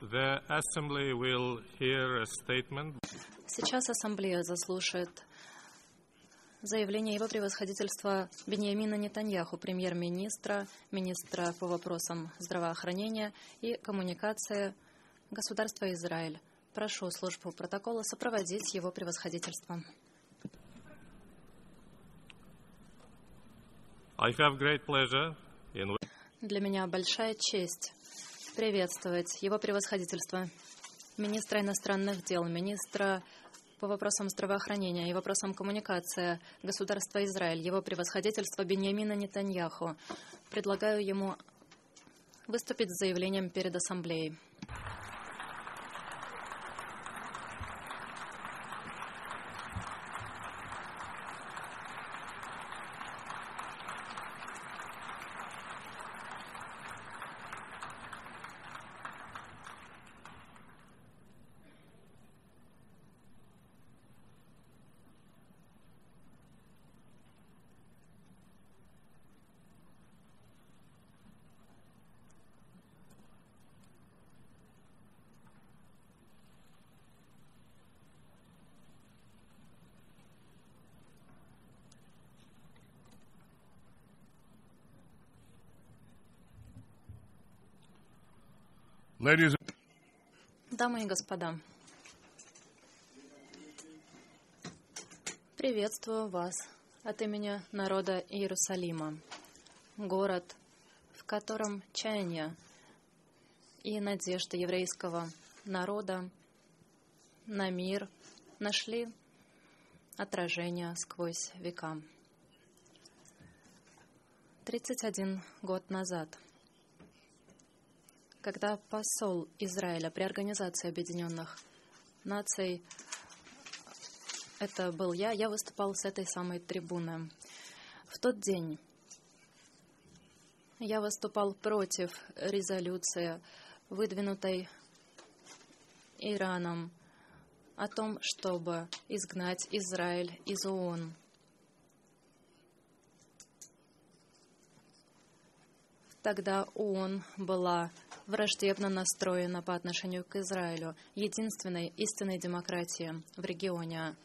The Assembly will hear a statement Сейчас Ассамблея заслушает заявление его превосходительства Беньямина Нетаньяху, премьер-министра, министра по вопросам здравоохранения и коммуникации государства Израиль. Прошу службу протокола сопроводить его превосходительство. I have great pleasure in Для меня большая честь приветствовать его превосходительство министра иностранных дел, министра по вопросам здравоохранения и вопросам коммуникации государства Израиль, его превосходительство Беньямина Нетаньяху. Предлагаю ему выступить с заявлением перед Ассамблеей. Дамы и господа, приветствую вас от имени народа Иерусалима, город, в котором чаяния и надежды еврейского народа на мир нашли отражение сквозь века. 31 год назад – когда посол Израиля при Организации Объединенных Наций, это был я, я выступал с этой самой трибуны. В тот день я выступал против резолюции, выдвинутой Ираном, о том, чтобы изгнать Израиль из ООН. Тогда ООН была враждебно настроена по отношению к Израилю, единственной истинной демократии в регионе.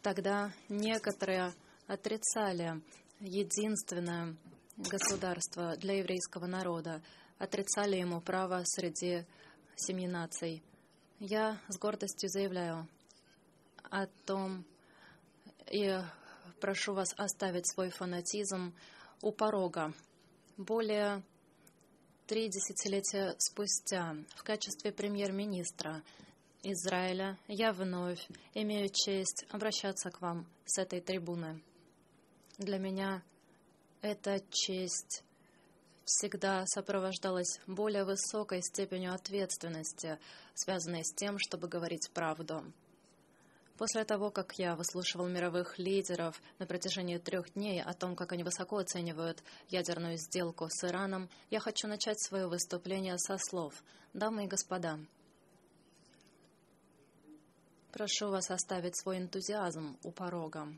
Тогда некоторые отрицали единственное государство для еврейского народа, отрицали ему право среди семи наций. Я с гордостью заявляю о том и прошу вас оставить свой фанатизм у порога. Более три десятилетия спустя в качестве премьер-министра Израиля я вновь имею честь обращаться к вам с этой трибуны. Для меня эта честь всегда сопровождалась более высокой степенью ответственности, связанной с тем, чтобы говорить правду. После того, как я выслушивал мировых лидеров на протяжении трех дней о том, как они высоко оценивают ядерную сделку с Ираном, я хочу начать свое выступление со слов. Дамы и господа, прошу вас оставить свой энтузиазм у порога.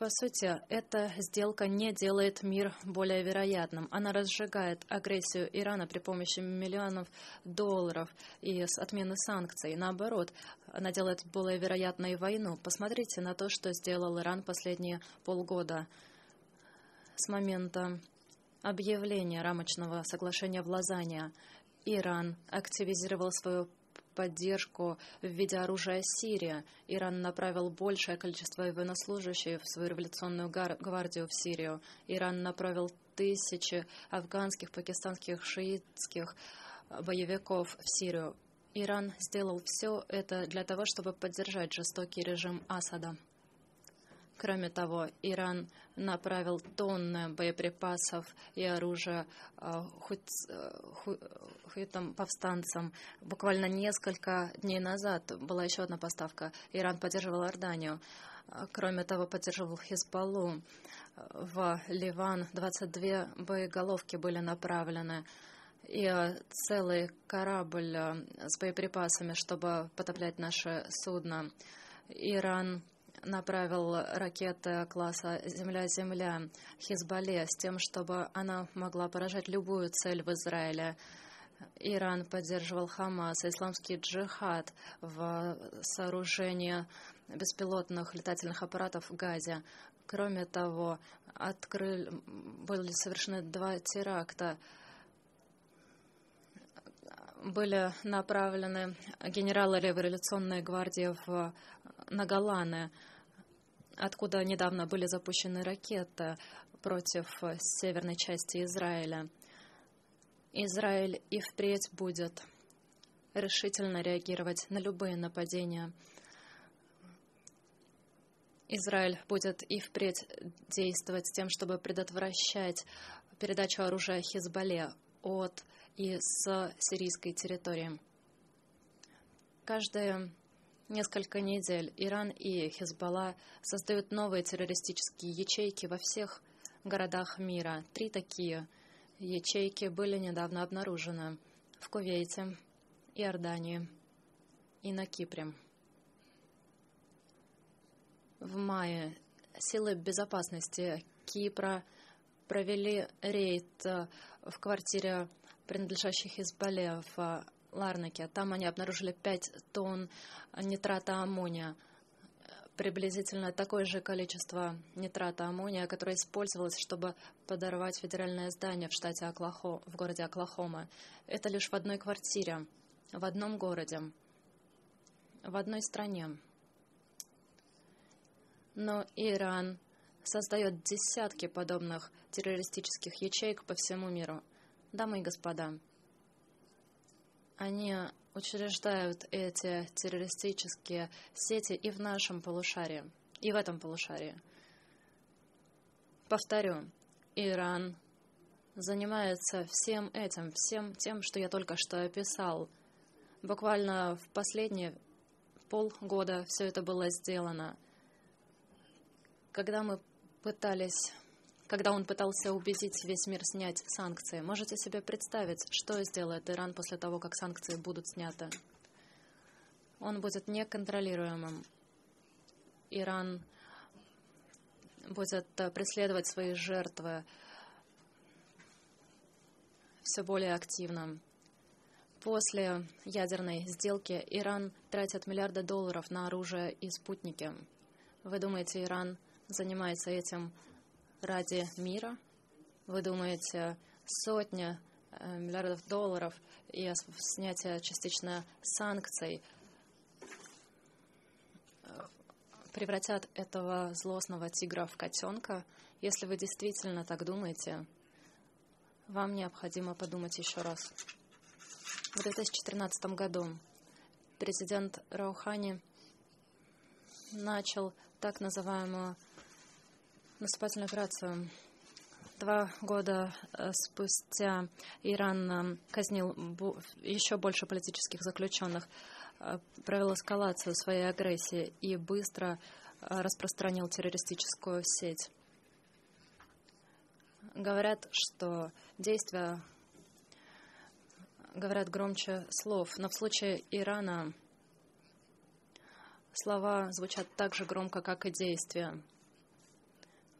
По сути, эта сделка не делает мир более вероятным. Она разжигает агрессию Ирана при помощи миллионов долларов и с отмены санкций. Наоборот, она делает более вероятной войну. Посмотрите на то, что сделал Иран последние полгода. С момента объявления рамочного соглашения в Лозанне Иран активизировал свою поддержку в виде оружия Сирии. Иран направил большее количество военнослужащих в свою революционную гвардию в Сирию. Иран направил тысячи афганских, пакистанских, шиитских боевиков в Сирию. Иран сделал все это для того, чтобы поддержать жестокий режим Асада. Кроме того, Иран направил тонны боеприпасов и оружия а, хутам повстанцам. Буквально несколько дней назад была еще одна поставка. Иран поддерживал Иорданию. А, кроме того, поддерживал Хизбаллу. В Ливан 22 боеголовки были направлены и целый корабль с боеприпасами, чтобы потоплять наше судно. Иран направил ракеты класса «Земля-Земля» Хизбалле с тем, чтобы она могла поражать любую цель в Израиле. Иран поддерживал Хамас, исламский джихад в сооружении беспилотных летательных аппаратов в Газе. Кроме того, открыли, были совершены два теракта. Были направлены генералы революционной гвардии в Нагаланы, откуда недавно были запущены ракеты против северной части Израиля. Израиль и впредь будет решительно реагировать на любые нападения. Израиль будет и впредь действовать тем, чтобы предотвращать передачу оружия Хизбалле от и с сирийской территории. Каждые несколько недель Иран и Хизбалла создают новые террористические ячейки во всех городах мира. Три такие ячейки были недавно обнаружены в Кувейте, Иордании и на Кипре. В мае силы безопасности Кипра провели рейд в квартире, принадлежащей Хизбалле в Ларнаке. Там они обнаружили 5 тонн нитрата аммония, приблизительно такое же количество нитрата аммония, которое использовалось, чтобы подорвать федеральное здание в штате Оклахо, в городе Оклахома. Это лишь в одной квартире, в одном городе, в одной стране. Но Иран создает десятки подобных террористических ячеек по всему миру. Дамы и господа, они учреждают эти террористические сети и в нашем полушарии, и в этом полушарии. Повторю, Иран занимается всем этим, всем тем, что я только что описал. Буквально в последние полгода все это было сделано. Когда мы пытались когда он пытался убедить весь мир снять санкции. Можете себе представить, что сделает Иран после того, как санкции будут сняты? Он будет неконтролируемым. Иран будет э, преследовать свои жертвы все более активно. После ядерной сделки Иран тратит миллиарды долларов на оружие и спутники. Вы думаете, Иран занимается этим ради мира? Вы думаете, сотня э, миллиардов долларов и снятие частично санкций э, превратят этого злостного тигра в котенка? Если вы действительно так думаете, вам необходимо подумать еще раз. В 2014 году президент Раухани начал так называемую наступательную операцию. Два года э, спустя Иран э, казнил еще больше политических заключенных, э, провел эскалацию своей агрессии и быстро распространил террористическую сеть. Говорят, что действия говорят громче слов, но в случае Ирана слова звучат так же громко, как и действия.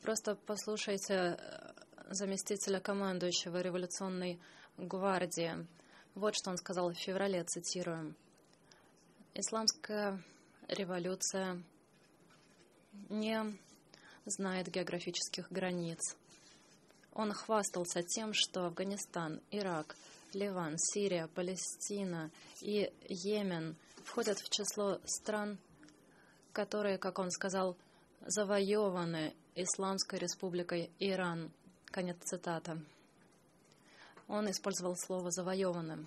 Просто послушайте э, заместителя командующего революционной гвардии. Вот что он сказал в феврале, цитирую. Исламская революция не знает географических границ. Он хвастался тем, что Афганистан, Ирак, Ливан, Сирия, Палестина и Йемен входят в число стран, которые, как он сказал, завоеваны Исламской республикой Иран. Конец цитата. Он использовал слово «завоеванным».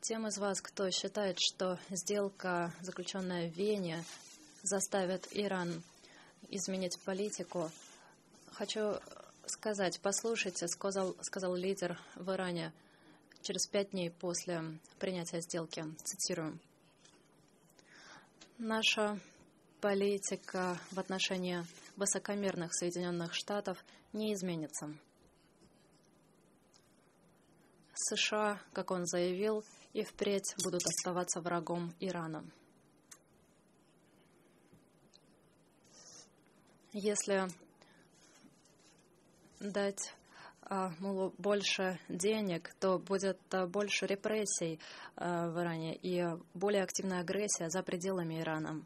Тем из вас, кто считает, что сделка, заключенная в Вене, заставит Иран изменить политику, хочу сказать, послушайте, сказал, сказал лидер в Иране через пять дней после принятия сделки, цитирую, Наша политика в отношении высокомерных Соединенных Штатов не изменится. США, как он заявил, и впредь будут оставаться врагом Ирана. Если дать а, Мулу больше денег, то будет а, больше репрессий а, в Иране и более активная агрессия за пределами Ирана.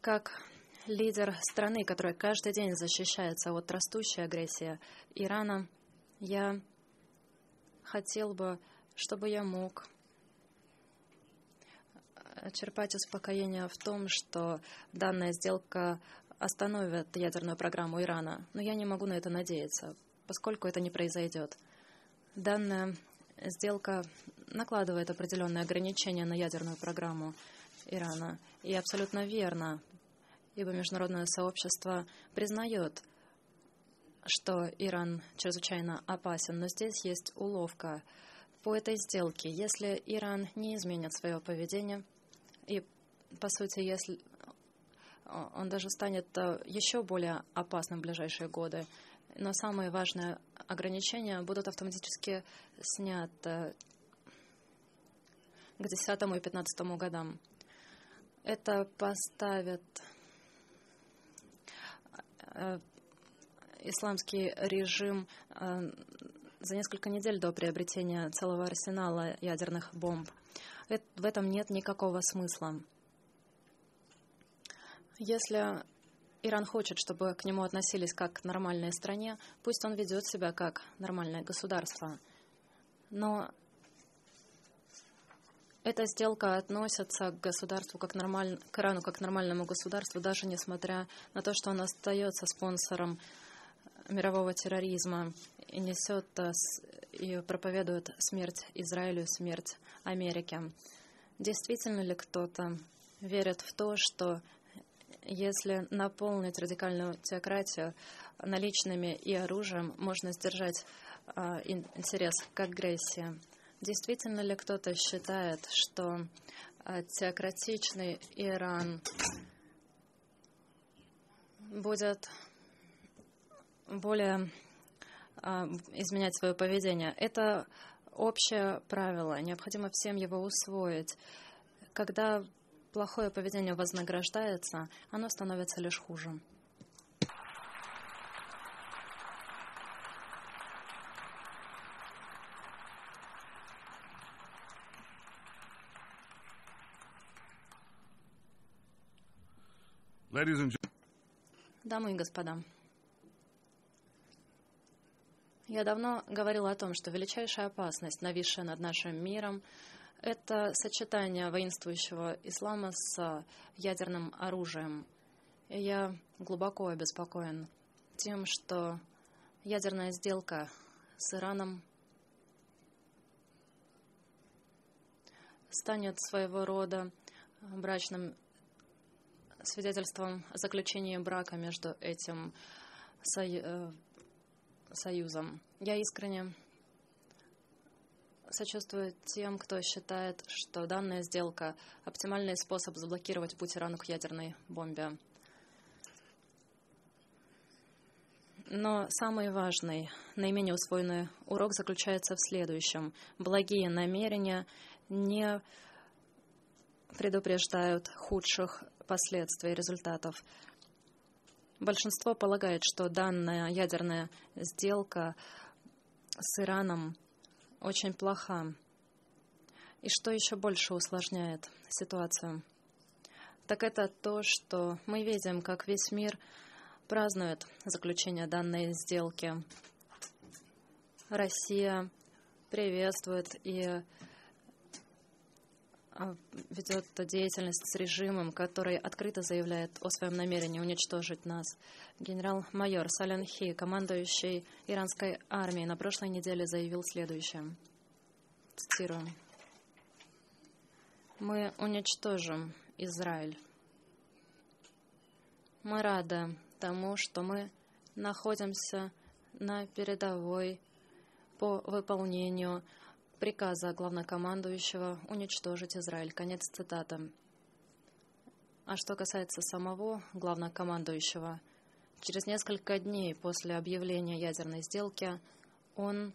Как лидер страны, которая каждый день защищается от растущей агрессии Ирана, я хотел бы, чтобы я мог черпать успокоение в том, что данная сделка остановит ядерную программу Ирана, но я не могу на это надеяться, поскольку это не произойдет. Данная сделка накладывает определенные ограничения на ядерную программу Ирана. И абсолютно верно, ибо международное сообщество признает, что Иран чрезвычайно опасен, но здесь есть уловка по этой сделке. Если Иран не изменит свое поведение, и, по сути, если он даже станет э, еще более опасным в ближайшие годы. Но самые важные ограничения будут автоматически сняты к 10 и 15 годам. Это поставит э, исламский режим э, за несколько недель до приобретения целого арсенала ядерных бомб. В этом нет никакого смысла. Если Иран хочет, чтобы к нему относились как к нормальной стране, пусть он ведет себя как нормальное государство. Но эта сделка относится к государству как нормаль... к Ирану как к нормальному государству, даже несмотря на то, что он остается спонсором мирового терроризма и несет э, и проповедует смерть Израилю, смерть Америке. Действительно ли кто-то верит в то, что если наполнить радикальную теократию наличными и оружием, можно сдержать э, интерес к агрессии. Действительно ли кто-то считает, что э, теократичный Иран будет более э, изменять свое поведение? Это общее правило, необходимо всем его усвоить. Когда плохое поведение вознаграждается, оно становится лишь хуже. Дамы и господа, я давно говорила о том, что величайшая опасность, нависшая над нашим миром, это сочетание воинствующего ислама с ядерным оружием. И я глубоко обеспокоен тем, что ядерная сделка с Ираном станет своего рода брачным свидетельством о заключении брака между этим э, союзом. Я искренне сочувствую тем, кто считает, что данная сделка – оптимальный способ заблокировать путь Ирану к ядерной бомбе. Но самый важный, наименее усвоенный урок заключается в следующем. Благие намерения не предупреждают худших последствий и результатов. Большинство полагает, что данная ядерная сделка с Ираном – очень плоха. И что еще больше усложняет ситуацию? Так это то, что мы видим, как весь мир празднует заключение данной сделки. Россия приветствует и ведет деятельность с режимом, который открыто заявляет о своем намерении уничтожить нас. Генерал-майор Сален Хи, командующий иранской армией, на прошлой неделе заявил следующее. Цитирую. «Мы уничтожим Израиль. Мы рады тому, что мы находимся на передовой по выполнению приказа главнокомандующего уничтожить Израиль. Конец цитаты. А что касается самого главнокомандующего, через несколько дней после объявления ядерной сделки он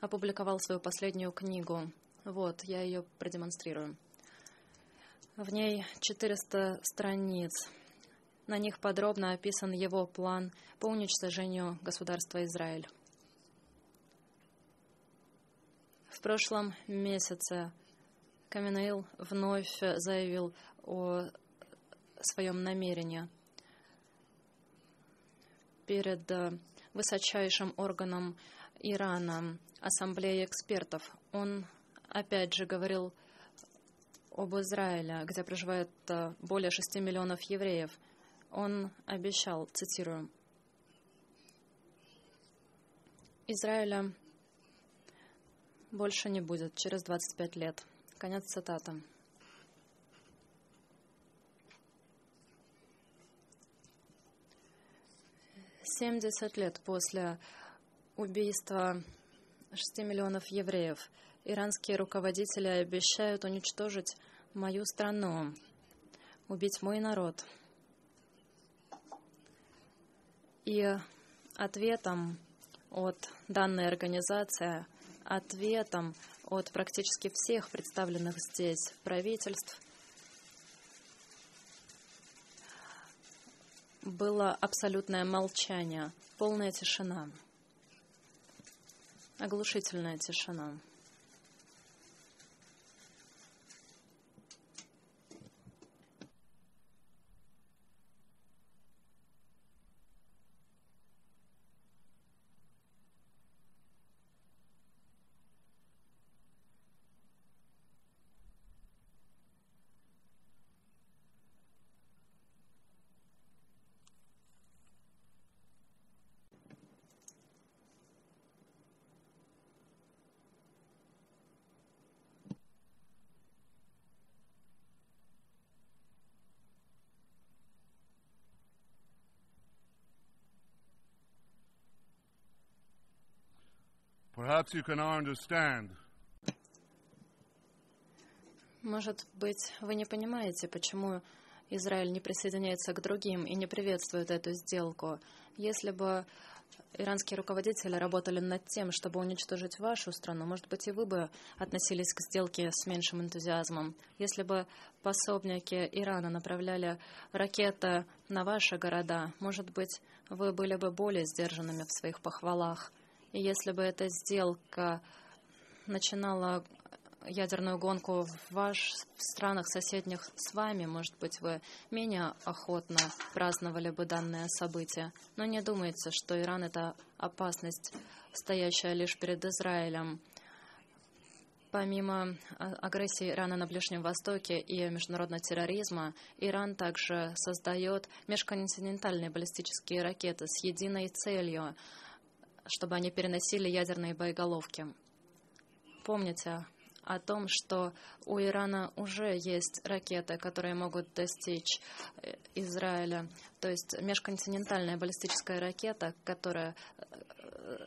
опубликовал свою последнюю книгу. Вот, я ее продемонстрирую. В ней 400 страниц На них подробно описан его план по уничтожению государства Израиль. В прошлом месяце Каменеил вновь заявил о своем намерении перед высочайшим органом Ирана, Ассамблеей экспертов. Он опять же говорил об Израиле, где проживает более 6 миллионов евреев. Он обещал, цитирую, Израиля больше не будет через 25 лет. Конец цитаты. Семьдесят лет после убийства 6 миллионов евреев иранские руководители обещают уничтожить мою страну, убить мой народ. И ответом от данной организации, ответом от практически всех представленных здесь правительств было абсолютное молчание, полная тишина, оглушительная тишина. Perhaps you can understand Может быть, вы не понимаете, почему Израиль не присоединяется к другим и не приветствует эту сделку. Если бы иранские руководители работали над тем, чтобы уничтожить вашу страну, может быть, и вы бы относились к сделке с меньшим энтузиазмом. Если бы пособники Ирана направляли ракеты на ваши города, может быть, вы были бы более сдержанными в своих похвалах. Если бы эта сделка начинала ядерную гонку в ваших странах соседних с вами, может быть, вы менее охотно праздновали бы данное событие. Но не думается, что Иран — это опасность, стоящая лишь перед Израилем. Помимо агрессии Ирана на Ближнем Востоке и международного терроризма, Иран также создает межконтинентальные баллистические ракеты с единой целью — чтобы они переносили ядерные боеголовки. Помните о том, что у Ирана уже есть ракеты, которые могут достичь э, Израиля. То есть межконтинентальная баллистическая ракета, которая э,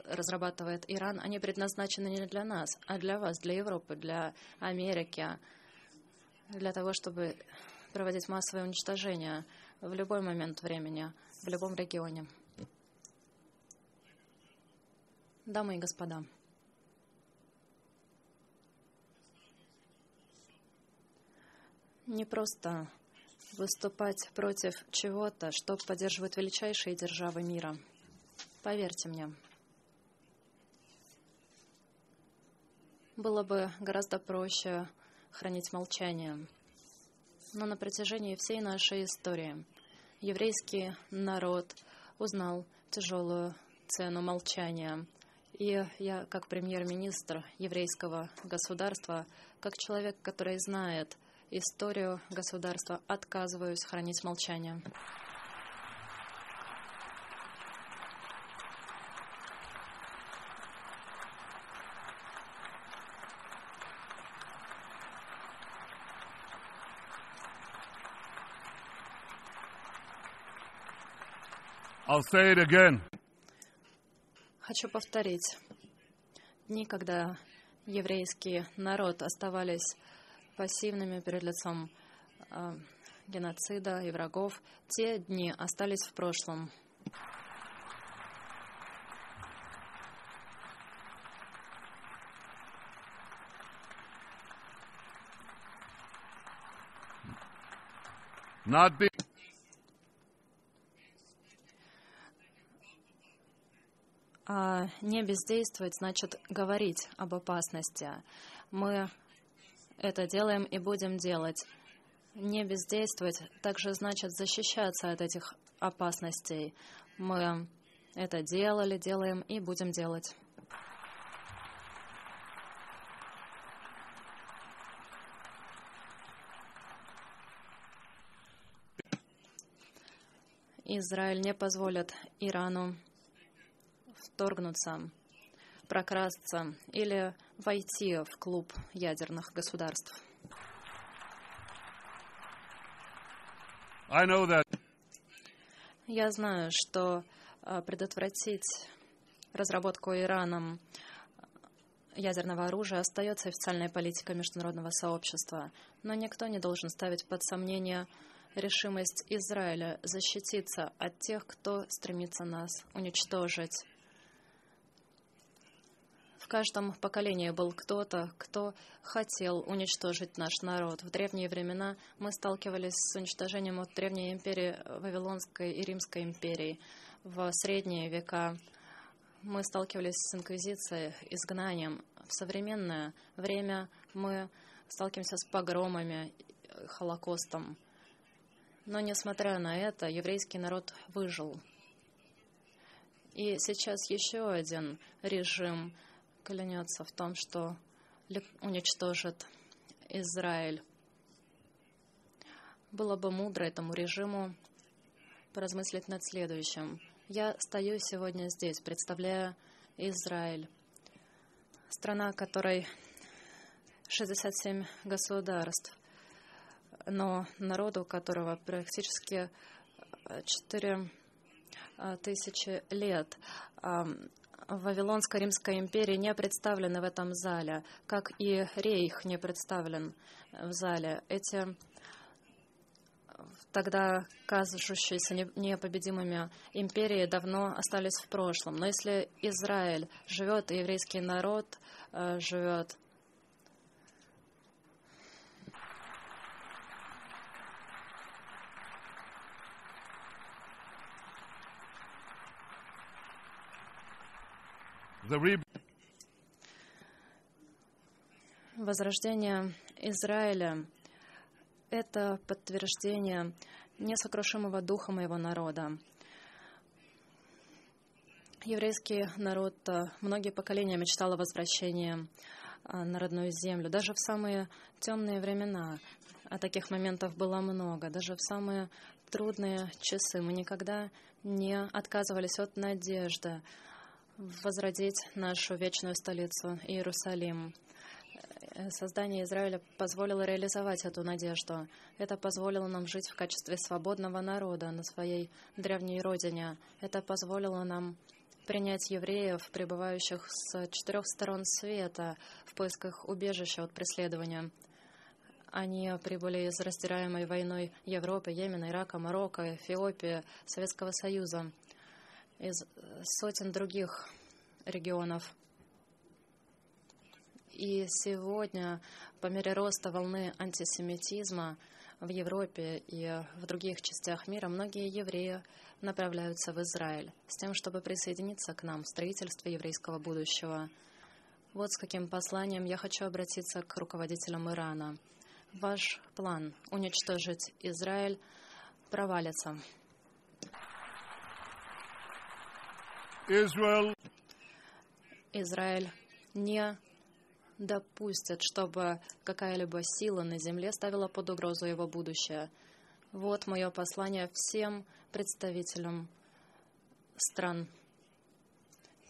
разрабатывает Иран, они предназначены не для нас, а для вас, для Европы, для Америки, для того, чтобы проводить массовое уничтожение в любой момент времени, в любом регионе. Дамы и господа, не просто выступать против чего-то, что поддерживает величайшие державы мира. Поверьте мне, было бы гораздо проще хранить молчание. Но на протяжении всей нашей истории еврейский народ узнал тяжелую цену молчания – и я, как премьер-министр еврейского государства, как человек, который знает историю государства, отказываюсь хранить молчание. I'll say it again. Хочу повторить. Дни, когда еврейский народ оставались пассивными перед лицом э, геноцида и врагов, те дни остались в прошлом. Not be А не бездействовать значит говорить об опасности. Мы это делаем и будем делать. Не бездействовать также значит защищаться от этих опасностей. Мы это делали, делаем и будем делать. Израиль не позволит Ирану вторгнуться, прокрасться или войти в клуб ядерных государств. I know that Я знаю, что а, предотвратить разработку Ираном ядерного оружия остается официальной политикой международного сообщества, но никто не должен ставить под сомнение решимость Израиля защититься от тех, кто стремится нас уничтожить. Каждом поколении был кто-то, кто хотел уничтожить наш народ. В древние времена мы сталкивались с уничтожением от Древней империи Вавилонской и Римской империи. В средние века мы сталкивались с инквизицией, изгнанием. В современное время мы сталкиваемся с погромами, Холокостом. Но, несмотря на это, еврейский народ выжил. И сейчас еще один режим клянется в том, что уничтожит Израиль. Было бы мудро этому режиму поразмыслить над следующим. Я стою сегодня здесь, представляя Израиль, страна, которой 67 государств, но народу которого практически 4 э, тысячи лет. Вавилонско-Римской империи не представлены в этом зале, как и Рейх не представлен в зале. Эти тогда кажущиеся непобедимыми империи давно остались в прошлом. Но если Израиль живет, и еврейский народ э, живет, Возрождение Израиля — это подтверждение несокрушимого духа моего народа. Еврейский народ э, многие поколения мечтал о возвращении э, на родную землю. Даже в самые темные времена, а таких моментов было много, даже в самые трудные часы мы никогда не отказывались от надежды, возродить нашу вечную столицу Иерусалим. Создание Израиля позволило реализовать эту надежду. Это позволило нам жить в качестве свободного народа на своей древней родине. Это позволило нам принять евреев, пребывающих с четырех сторон света в поисках убежища от преследования. Они прибыли из раздираемой войной Европы, Йемена, Ирака, Марокко, Эфиопии, Советского Союза из сотен других регионов. И сегодня, по мере роста волны антисемитизма в Европе и в других частях мира, многие евреи направляются в Израиль с тем, чтобы присоединиться к нам в строительстве еврейского будущего. Вот с каким посланием я хочу обратиться к руководителям Ирана. Ваш план уничтожить Израиль провалится. Израиль не допустит, чтобы какая-либо сила на земле ставила под угрозу его будущее. Вот мое послание всем представителям стран.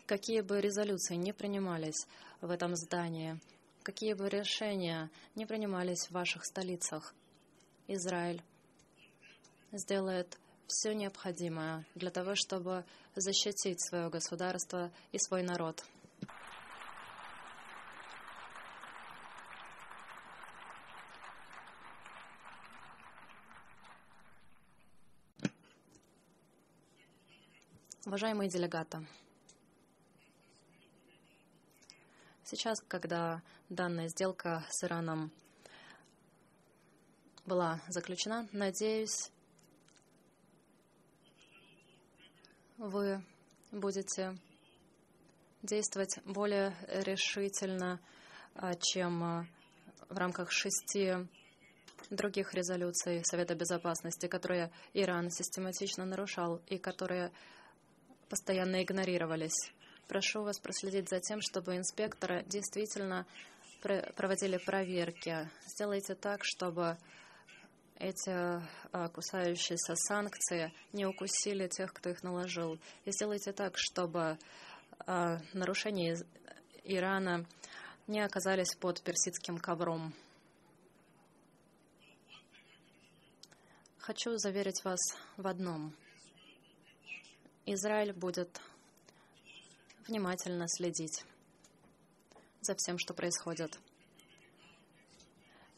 Какие бы резолюции не принимались в этом здании, какие бы решения не принимались в ваших столицах, Израиль сделает все необходимое для того, чтобы защитить свое государство и свой народ. Уважаемые делегаты, сейчас, когда данная сделка с Ираном была заключена, надеюсь, вы будете действовать более решительно, а, чем а, в рамках шести других резолюций Совета Безопасности, которые Иран систематично нарушал и которые постоянно игнорировались. Прошу вас проследить за тем, чтобы инспекторы действительно проводили проверки. Сделайте так, чтобы эти а, кусающиеся санкции не укусили тех, кто их наложил. И сделайте так, чтобы а, нарушения Ирана не оказались под персидским ковром. Хочу заверить вас в одном. Израиль будет внимательно следить за всем, что происходит.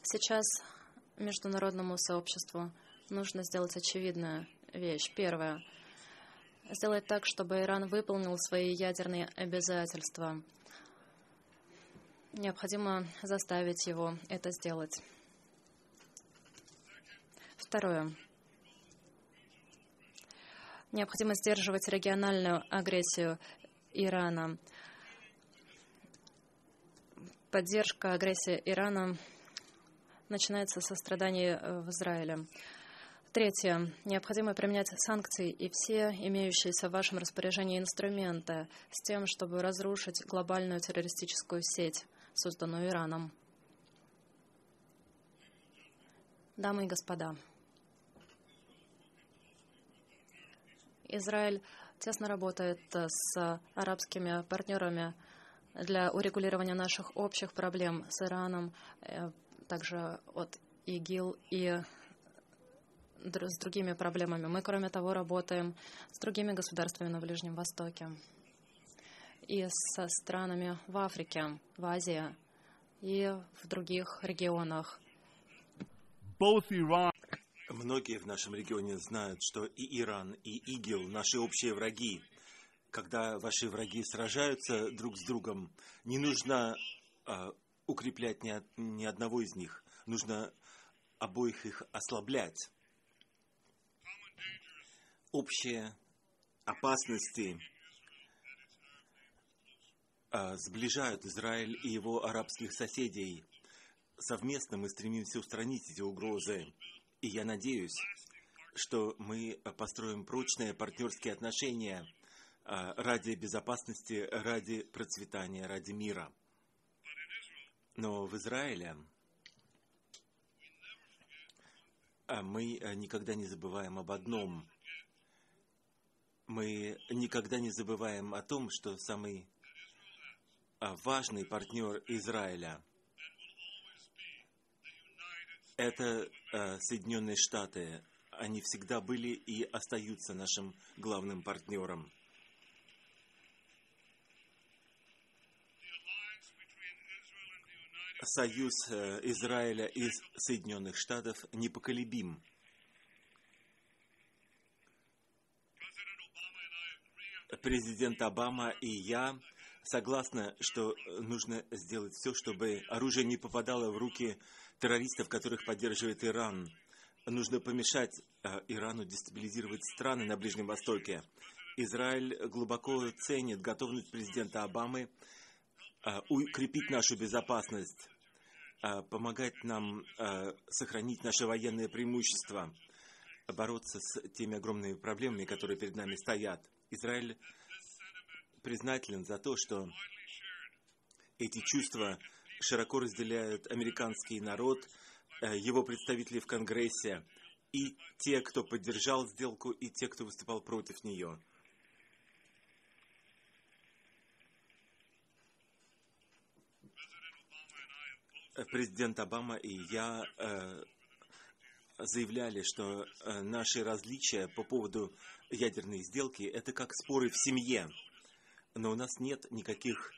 Сейчас международному сообществу нужно сделать очевидную вещь. Первое. Сделать так, чтобы Иран выполнил свои ядерные обязательства. Необходимо заставить его это сделать. Второе. Необходимо сдерживать региональную агрессию Ирана. Поддержка агрессии Ирана начинается со страданий э, в Израиле. Третье. Необходимо применять санкции и все имеющиеся в вашем распоряжении инструменты с тем, чтобы разрушить глобальную террористическую сеть, созданную Ираном. Дамы и господа, Израиль тесно работает с арабскими партнерами для урегулирования наших общих проблем с Ираном, э, также от ИГИЛ и с другими проблемами. Мы, кроме того, работаем с другими государствами на Ближнем Востоке и со странами в Африке, в Азии и в других регионах. Многие в нашем регионе знают, что и Иран, и ИГИЛ – наши общие враги. Когда ваши враги сражаются друг с другом, не нужно э, укреплять ни, ни одного из них, нужно обоих их ослаблять. Общие опасности э, сближают Израиль и его арабских соседей. Совместно мы стремимся устранить эти угрозы. И я надеюсь, что мы построим прочные партнерские отношения а, ради безопасности, ради процветания, ради мира. Но в Израиле а, мы а, никогда не забываем об одном. Мы никогда не забываем о том, что самый важный партнер Израиля – это Соединенные Штаты. Они всегда были и остаются нашим главным партнером. Союз э, Израиля и Соединенных Штатов непоколебим. Президент Обама и я согласны, что нужно сделать все, чтобы оружие не попадало в руки террористов, которых поддерживает Иран. Нужно помешать э, Ирану дестабилизировать страны на Ближнем Востоке. Израиль глубоко ценит готовность президента Обамы укрепить нашу безопасность, э, помогать нам сохранить наше военное преимущество, бороться с теми огромными проблемами, которые перед нами стоят. Израиль признателен за то, что эти чувства широко разделяют американский народ, его представители в Конгрессе и те, кто поддержал сделку, и те, кто выступал против нее. Президент Обама и я э, заявляли, что э, наши различия по поводу ядерной сделки – это как споры в семье. Но у нас нет никаких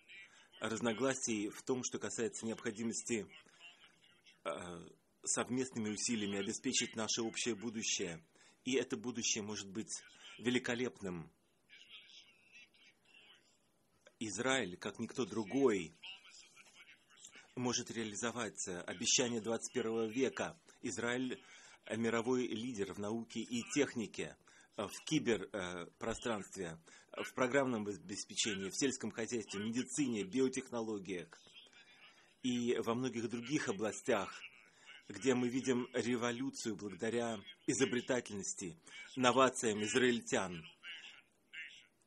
разногласий в том, что касается необходимости э, совместными усилиями обеспечить наше общее будущее. И это будущее может быть великолепным. Израиль, как никто другой, может реализовать обещание 21 века. Израиль – мировой лидер в науке и технике, в киберпространстве, в программном обеспечении, в сельском хозяйстве, медицине, биотехнологиях и во многих других областях, где мы видим революцию благодаря изобретательности, новациям израильтян.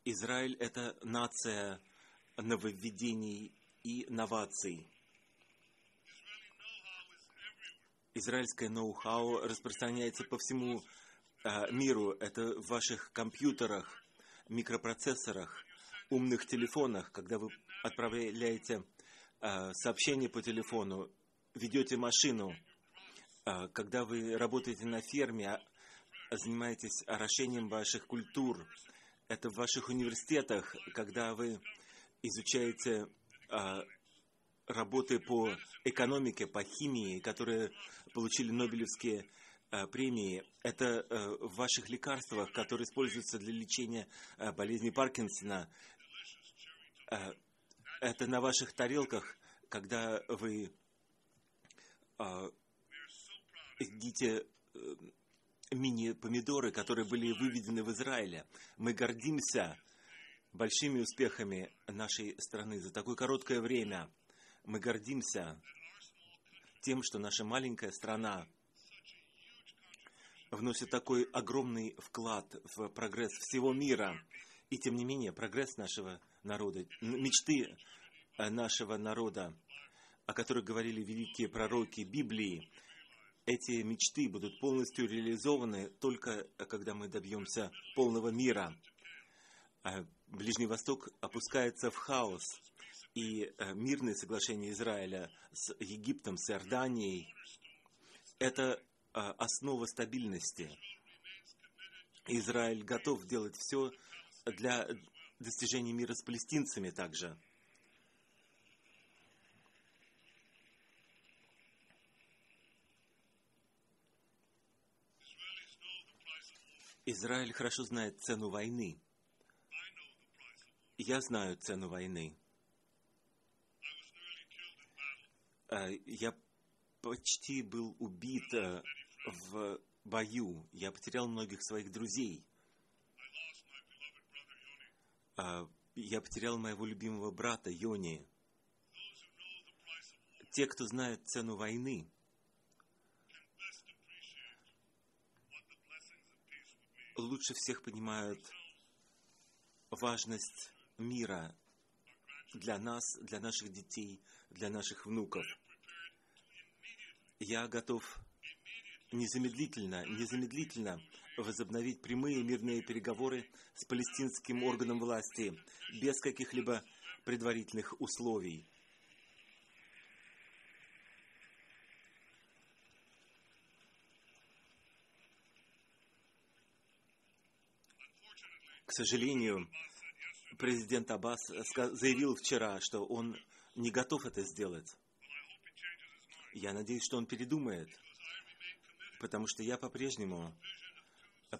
Израиль – это нация нововведений и новаций. Израильское ноу-хау распространяется по всему э, миру. Это в ваших компьютерах, микропроцессорах, умных телефонах, когда вы отправляете э, сообщение по телефону, ведете машину, э, когда вы работаете на ферме, занимаетесь орошением ваших культур. Это в ваших университетах, когда вы изучаете работы по экономике, по химии, которые получили Нобелевские э, премии. Это э, в ваших лекарствах, которые используются для лечения э, болезни Паркинсона. Это на ваших тарелках, когда вы едите мини-помидоры, которые были выведены в Израиле. Мы гордимся большими успехами нашей страны за такое короткое время – мы гордимся тем, что наша маленькая страна вносит такой огромный вклад в прогресс всего мира. И тем не менее, прогресс нашего народа, мечты э, нашего народа, о которых говорили великие пророки Библии, эти мечты будут полностью реализованы только когда мы добьемся полного мира. Э, Ближний Восток опускается в хаос – и э, мирные соглашения Израиля с Египтом, с Иорданией – это э, основа стабильности. Израиль готов делать все для достижения мира с палестинцами также. Израиль хорошо знает цену войны. Я знаю цену войны. Э, я почти был убит э, в бою. Я потерял многих своих друзей. Э, я потерял моего любимого брата Йони. Те, кто знает цену войны, лучше всех понимают важность мира для нас, для наших детей, для наших внуков я готов незамедлительно, незамедлительно возобновить прямые мирные переговоры с палестинским органом власти без каких-либо предварительных условий. К сожалению, президент Аббас заявил вчера, что он не готов это сделать. Я надеюсь, что он передумает, потому что я по-прежнему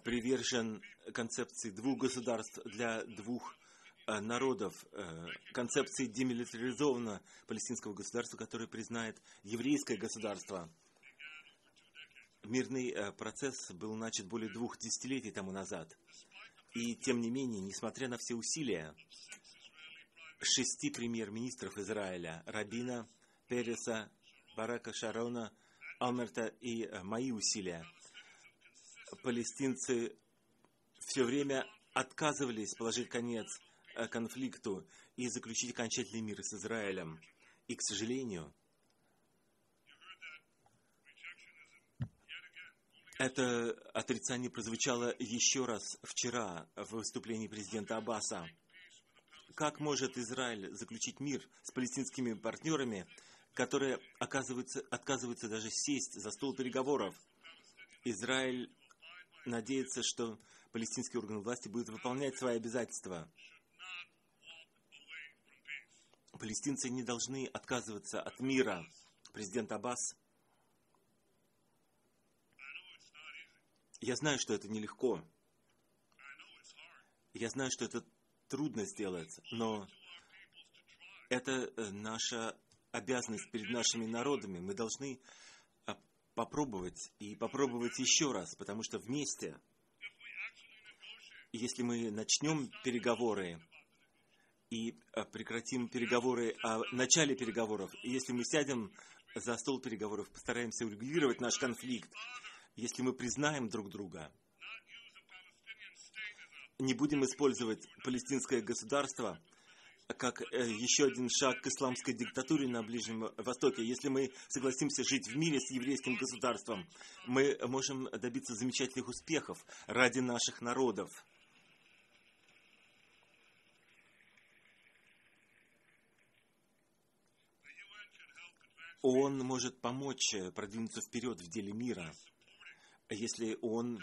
привержен концепции двух государств для двух э, народов, э, концепции демилитаризованного палестинского государства, которое признает еврейское государство. Мирный э, процесс был начат более двух десятилетий тому назад. И тем не менее, несмотря на все усилия шести премьер-министров Израиля, Рабина, Переса, Барака Шарона, Алмерта и э, мои усилия. Палестинцы все время отказывались положить конец э, конфликту и заключить окончательный мир с Израилем. И, к сожалению, это отрицание прозвучало еще раз вчера в выступлении президента Аббаса. Как может Израиль заключить мир с палестинскими партнерами, которые оказываются, отказываются даже сесть за стол переговоров. Израиль надеется, что палестинский орган власти будет выполнять свои обязательства. Палестинцы не должны отказываться от мира. Президент Аббас. Я знаю, что это нелегко. Я знаю, что это трудно сделать, но это э, наша обязанность перед нашими народами. Мы должны а, попробовать и попробовать еще раз, потому что вместе, если мы начнем переговоры и э, прекратим переговоры о начале переговоров, если мы сядем за стол переговоров, постараемся урегулировать наш конфликт, если мы признаем друг друга, не будем использовать палестинское государство как э, еще один шаг к исламской диктатуре на Ближнем Востоке. Если мы согласимся жить в мире с еврейским государством, мы можем добиться замечательных успехов ради наших народов. Он может помочь э, продвинуться вперед в деле мира, если он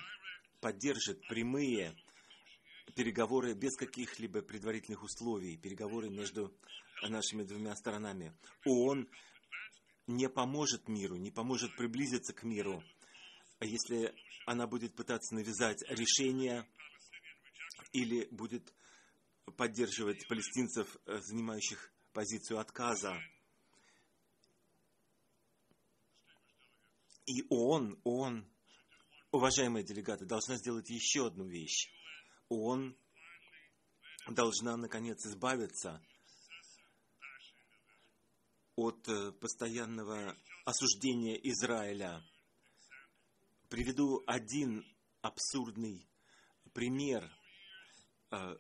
поддержит прямые переговоры без каких-либо предварительных условий, переговоры между нашими двумя сторонами. ООН не поможет миру, не поможет приблизиться к миру, если она будет пытаться навязать решение или будет поддерживать палестинцев, э, занимающих позицию отказа. И ООН, ООН, уважаемые делегаты, должна сделать еще одну вещь. ООН должна, наконец, избавиться от э, постоянного осуждения Израиля. Приведу один абсурдный пример. Э,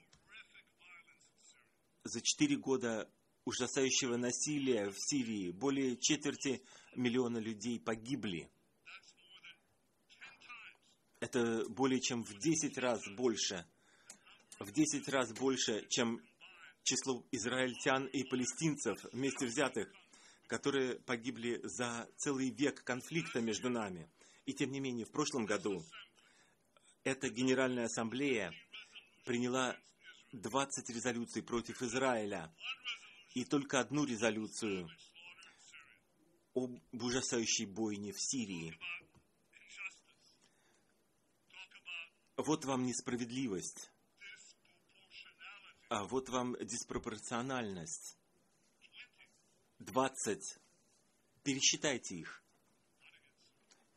за четыре года ужасающего насилия в Сирии более четверти миллиона людей погибли – это более чем в 10 раз больше, в 10 раз больше, чем число израильтян и палестинцев вместе взятых, которые погибли за целый век конфликта между нами. И тем не менее, в прошлом году эта Генеральная Ассамблея приняла 20 резолюций против Израиля и только одну резолюцию об ужасающей бойне в Сирии. Вот вам несправедливость, а вот вам диспропорциональность. Двадцать. Пересчитайте их.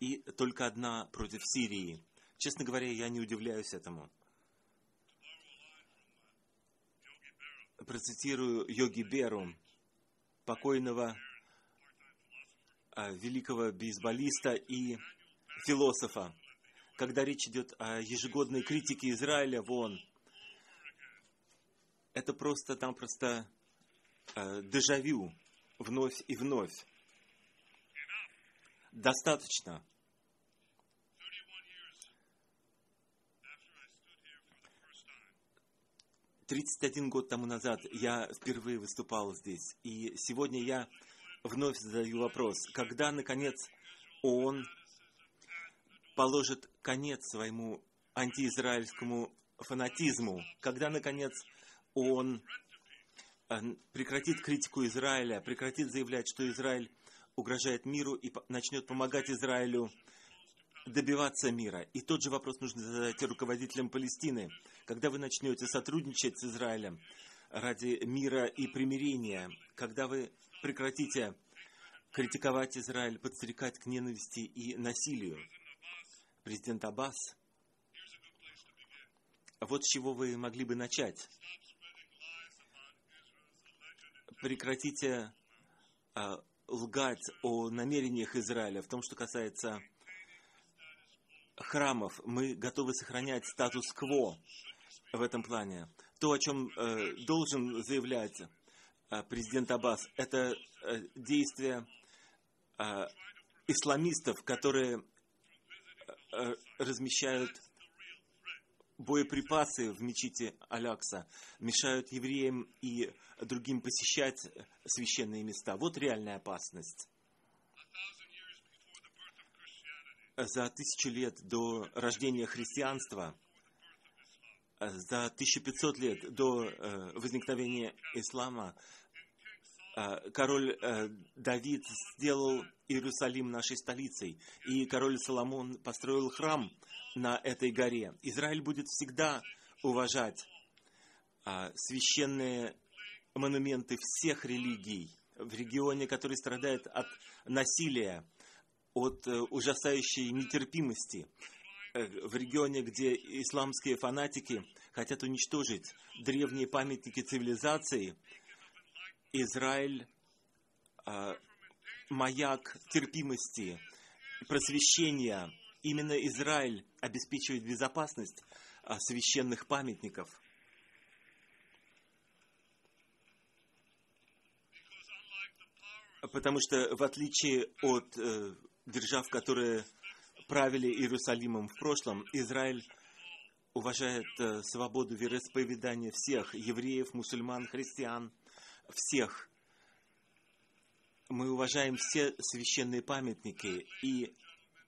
И только одна против Сирии. Честно говоря, я не удивляюсь этому. Процитирую Йоги Беру, покойного а, великого бейсболиста и философа когда речь идет о ежегодной критике Израиля в ООН, это просто-напросто э, дежавю вновь и вновь. Достаточно. Тридцать один год тому назад я впервые выступал здесь, и сегодня я вновь задаю вопрос, когда, наконец, ООН положит конец своему антиизраильскому фанатизму, когда, наконец, он э, прекратит критику Израиля, прекратит заявлять, что Израиль угрожает миру и начнет помогать Израилю добиваться мира. И тот же вопрос нужно задать руководителям Палестины. Когда вы начнете сотрудничать с Израилем ради мира и примирения, когда вы прекратите критиковать Израиль, подстрекать к ненависти и насилию, президент Аббас, вот с чего вы могли бы начать. Прекратите э, лгать о намерениях Израиля в том, что касается храмов. Мы готовы сохранять статус-кво в этом плане. То, о чем э, должен заявлять э, президент Аббас, это э, действия э, исламистов, которые Э, размещают боеприпасы в мечети Алякса, мешают евреям и другим посещать священные места. Вот реальная опасность. За тысячу лет до рождения христианства, за 1500 лет до э, возникновения ислама, король Давид сделал Иерусалим нашей столицей. И король Соломон построил храм на этой горе. Израиль будет всегда уважать а, священные монументы всех религий в регионе, который страдает от насилия, от э, ужасающей нетерпимости, э, в регионе, где исламские фанатики хотят уничтожить древние памятники цивилизации, Израиль а, маяк терпимости, просвещения. Именно Израиль обеспечивает безопасность а, священных памятников. Потому что в отличие от э, держав, которые правили Иерусалимом в прошлом, Израиль уважает э, свободу вероисповедания всех, евреев, мусульман, христиан, всех. Мы уважаем все священные памятники, и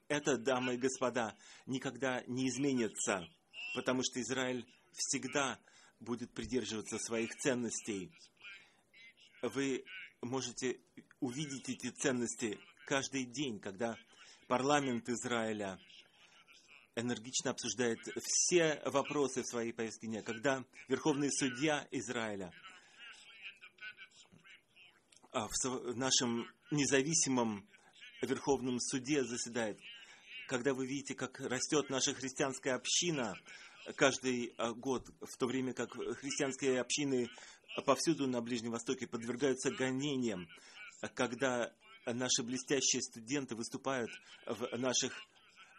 это, дамы и господа, никогда не изменится, потому что Израиль всегда будет придерживаться своих ценностей. Вы можете увидеть эти ценности каждый день, когда парламент Израиля энергично обсуждает все вопросы в своей повестке дня, когда Верховный Судья Израиля в нашем независимом Верховном Суде заседает, когда вы видите, как растет наша христианская община каждый а, год, в то время как христианские общины повсюду на Ближнем Востоке подвергаются гонениям, когда наши блестящие студенты выступают в наших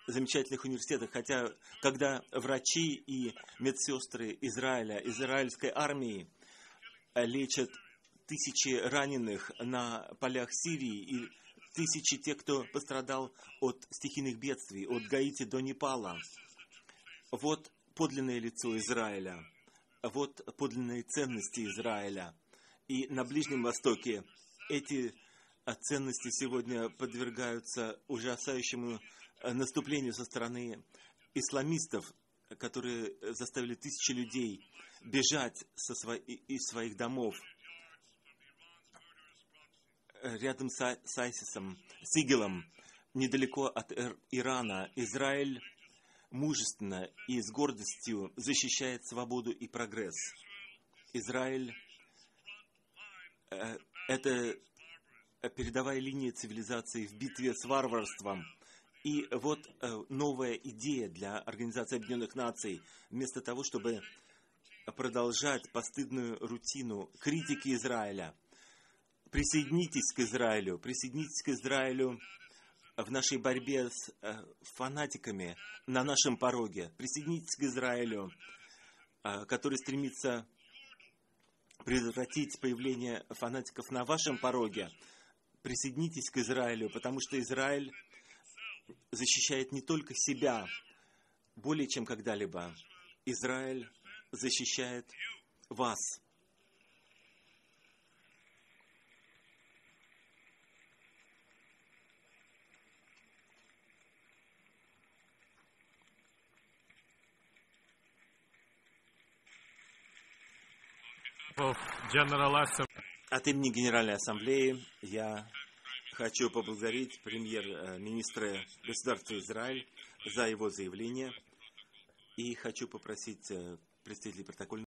замечательных университетах, хотя когда врачи и медсестры Израиля, израильской армии лечат тысячи раненых на полях Сирии и тысячи тех, кто пострадал от стихийных бедствий, от Гаити до Непала. Вот подлинное лицо Израиля – вот подлинные ценности Израиля. И на Ближнем Востоке эти а, ценности сегодня подвергаются ужасающему а, наступлению со стороны исламистов, которые заставили тысячи людей бежать со сво... из своих домов. Рядом с, Айсисом, с Игелом, недалеко от Ирана, Израиль мужественно и с гордостью защищает свободу и прогресс. Израиль э, – это передовая линия цивилизации в битве с варварством. И вот э, новая идея для Организации Объединенных Наций. Вместо того, чтобы продолжать постыдную рутину критики Израиля, присоединитесь к Израилю, присоединитесь к Израилю – в нашей борьбе с э, фанатиками на нашем пороге. Присоединитесь к Израилю, э, который стремится предотвратить появление фанатиков на вашем пороге. Присоединитесь к Израилю, потому что Израиль защищает не только себя, более чем когда-либо. Израиль защищает вас – От имени Генеральной Ассамблеи я хочу поблагодарить премьер-министра государства Израиль за его заявление. И хочу попросить э, представителей протокольного